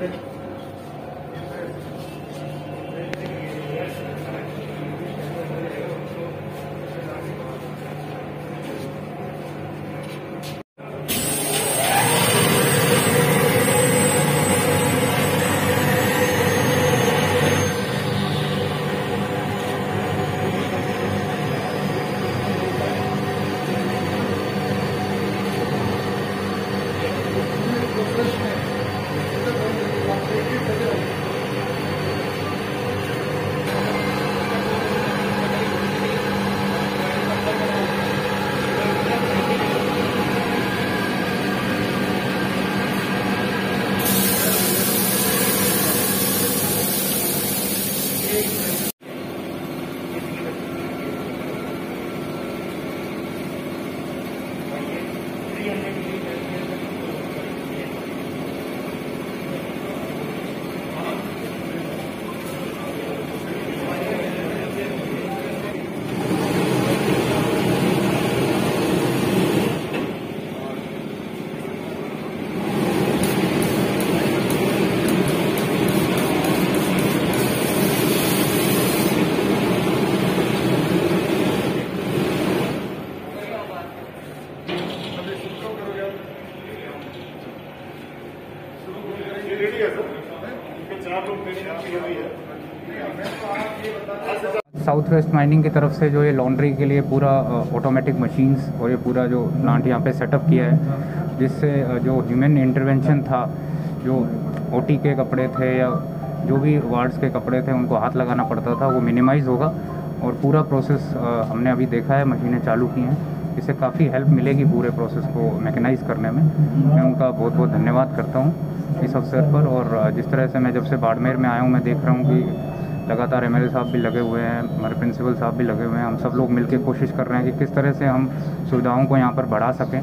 ये रेडी है चार लोग साउथ वेस्ट माइनिंग की तरफ़ से जो ये लॉन्ड्री के लिए पूरा ऑटोमेटिक मशीन्स और ये पूरा जो प्लांट यहाँ पे सेटअप किया है, जिससे जो ह्यूमन इंटरवेंशन था, जो ओटी के कपड़े थे या जो भी वार्ड्स के कपड़े थे, उनको हाथ लगाना पड़ता था, वो मिनिमाइज होगा। और पूरा प्रोसेस हमने अभी देखा है, मशीनें चालू की हैं। इससे काफ़ी हेल्प मिलेगी पूरे प्रोसेस को मैकेनाइज करने में। मैं उनका बहुत बहुत धन्यवाद करता हूँ इस अवसर पर। और जिस तरह से मैं जब से बाड़मेर में आया हूँ, मैं देख रहा हूँ कि लगातार एमएलए साहब भी लगे हुए हैं, हमारे प्रिंसिपल साहब भी लगे हुए हैं। हम सब लोग मिलकर कोशिश कर रहे हैं कि किस तरह से हम सुविधाओं को यहाँ पर बढ़ा सकें,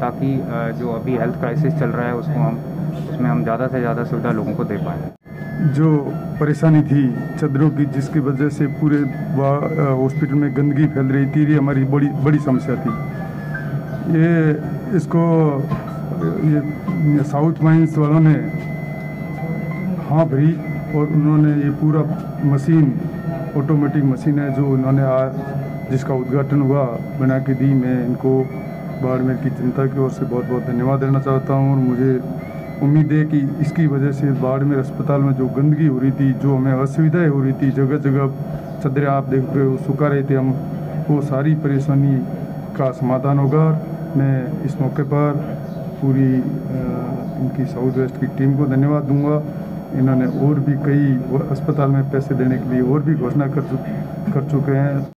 ताकि जो अभी हेल्थ क्राइसिस चल रहा है, उसको हम, उसमें हम ज़्यादा से ज़्यादा सुविधा लोगों को दे पाएँ। जो परेशानी थी चदरों की, जिसकी वजह से पूरे हॉस्पिटल में गंदगी फैल रही थी, ये हमारी बड़ी बड़ी समस्या थी। ये, इसको, ये साउथ माइंस वालों ने हाँ भरी और उन्होंने ये पूरा मशीन ऑटोमेटिक मशीन है जो उन्होंने आज जिसका उद्घाटन हुआ, बना के दी। मैं इनको बाड़मेर की जनता की ओर से बहुत बहुत धन्यवाद देना चाहता हूँ और मुझे उम्मीद है कि इसकी वजह से बाड़मेर अस्पताल में जो गंदगी हो रही थी, जो हमें असुविधाएँ हो रही थी जगह जगह चदरें आप देख रहे हो, सुखा रहे थे हम, वो सारी परेशानी का समाधान होगा। मैं इस मौके पर पूरी इनकी साउथ वेस्ट की टीम को धन्यवाद दूँगा। इन्होंने और भी कई अस्पताल में पैसे देने के लिए और भी घोषणा कर चुके हैं।